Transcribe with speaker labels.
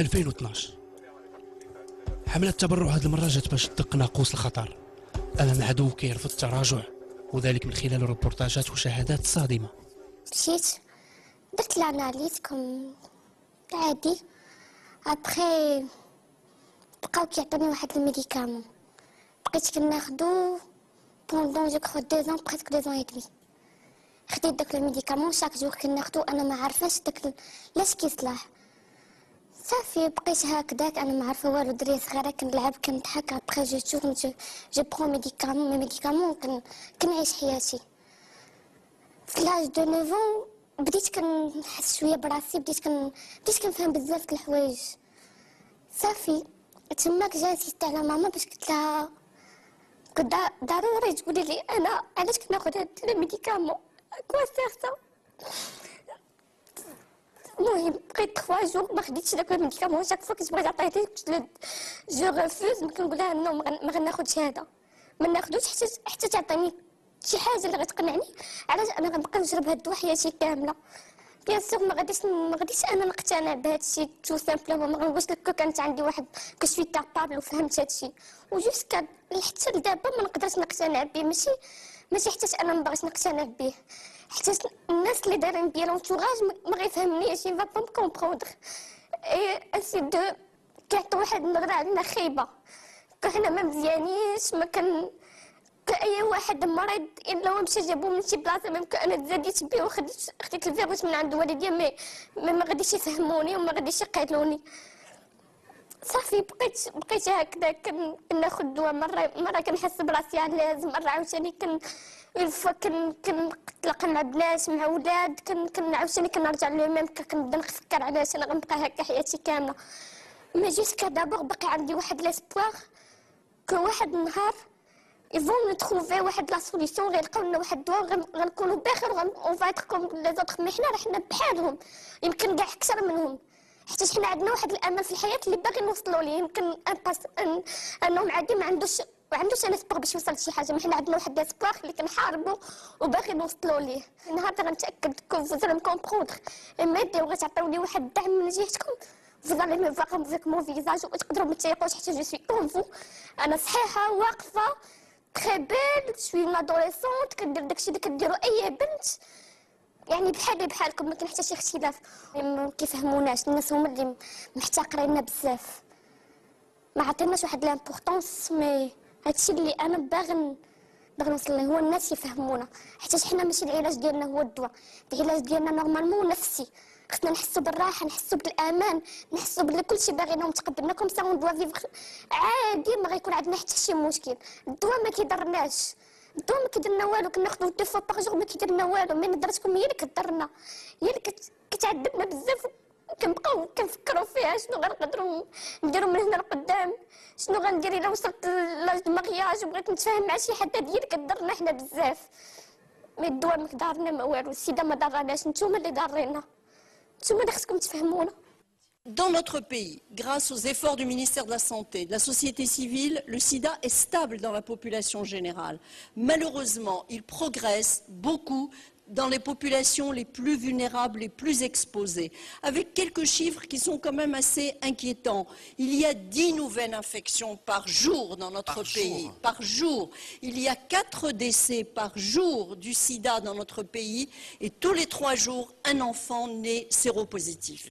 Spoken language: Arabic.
Speaker 1: 2012 حملة التبرع هذه المرة جات باش تدق ناقوس الخطر. أمام عدو كيرفض التراجع وذلك من خلال روبورتاجات وشهادات صادمة.
Speaker 2: مشيت درت ال analyses comme عادي. ابخي بقاو كيعطوني واحد ال médicament. بقيت كناخدو pendant je crois deux ans presque deux ans et demi خديت داك ال médicament chaque jour كناخدو أنا ما عارفاش داك علاش كيصلاح صافي بقيت هكداك أنا ما عارفه والو دريه صغيرة كنلعب كنضحك. après toujours je prends médicament mes médicaments كنعيش حياتي. في l'âge de neuf ans بديت كنحس شوية براسي بديت كن بديت كنفهم بزاف د الحوايج. صافي. تماك جا نسيت على ماما باش قلت لها ضروري تقولي لي أنا علاش كناخذ هاد ال médicament؟ quoi sert ça المهم بقيت 3 جور ما خديتش داك ال médicament chaque fois كنت بغيت عطيتيه كنت je refuse كنقول لها non ما غناخدش هذا ما ناخدوش حتى حتى تعطيني شي حاجة اللي غتقنعني علاش أنا غنبقى نجرب هاد الدواء حياتي كامله bien sûr ما غاديش ما غاديش أنا نقتنع بهذا الشيء tout simplement ما غنقولش لك كانت عندي واحد que suis capable وفهمت هذا الشيء و jusqu'à حتى لدابا ما نقدرش نقتنع به ماشي ماشي حتى أنا ما باغيش نقتنع به حتى الناس اللي دايرين بيا l'entourage ما غيفهمنيش il va pas comprendre. et aussi de كيعطي واحد النظره علينا خايبه كحنا ما مزيانينش ما كان كأي واحد مريض إلا هو مشى جابو من شي بلاصة ممكن أنا تزاديت بيه وخديت خديت الفيروس من عند والدي mais ما غاديش يفهموني وما غاديش يقاتلوني صافي بقيت بقيت هكذا كناخذ دواء مره مرة كنحس براسي لازم مرة عاوتاني كن كن كنطلق مع بنات مع ولاد كن كن عاوتاني كنرجع لو كنبدا نفكر علاش أنا غنبقى هكا حياتي كاملة. mais jusqu'à d'abord باقي عندي واحد l'espoir que واحد النهار ils vont nous trouver واحد la solution غيلقاو لنا واحد الدواء غنكونوا بخير on va comme les autres mais حنا حنا بحالهم يمكن كاع أكثر منهم. حتى حنا عندنا واحد الأمل في الحياة اللي باغي نوصلوا ليه. يمكن un passant un homme عادي ما عندوش ما عندوش un espoir باش يوصل لشي حاجة. حنا عندنا واحد ال espoir اللي كنحاربوا وباغي نوصلوا ليه. النهار غنتاكد que vous allez comprendre et m'aider غتعطيوني واحد الدعم من جهتكم. vous allez me voir avec mon visage وتقدروا ما تيقوش حتى je suis comme vous أنا صحيحة واقفة très belle je suis une كدير داكشي اللي كديروا أي بنت. يعني بحالي بحالكم ما كاين حتى شي اختلاف. ما كيفهموناش. الناس هما اللي محتقريننا بزاف. ما عطيناش واحد l'importance mais هادشي اللي أنا باغي باغي نوصل له هو الناس يفهمونا. حتى حنا ماشي العلاج ديالنا هو الدواء. العلاج ديالنا normalement نفسي. خصنا نحسوا بالراحة نحسوا بالأمان نحسوا بلي كلشي باغينا ومتقبلنا comme ça doit vivre عادي ما غيكون عندنا حتى شي مشكل. الدواء ما كيضرناش. الدواء ما كيدير لنا والو. كناخذو deux fois par jour ما كيدير لنا والو. mais نظرتكم هي اللي كضرنا هي اللي كتعذبنا بزاف. كنبقاو كنفكروا فيها شنو غنقدروا نديروا من هنا لقدام شنو غندير الا وصلت لاج دو مارياج وبغيت نتفاهم مع شي حد هي اللي كضرنا حنا بزاف مي الدواء ما كدارنا ما والو السيده ما ضرناش نتوما اللي ضارينا نتوما اللي خصكم تفهمونا
Speaker 3: Dans notre pays, grâce aux efforts du ministère de la Santé, de la société civile, le sida est stable dans la population générale. Malheureusement, il progresse beaucoup dans les populations les plus vulnérables, les plus exposées, avec quelques chiffres qui sont quand même assez inquiétants. Il y a 10 nouvelles infections par jour dans notre pays, par jour. Il y a 4 décès par jour du sida dans notre pays, et tous les 3 jours, un enfant naît séropositif.